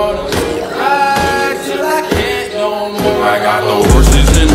more. Ride till I can't no more. I got the horses in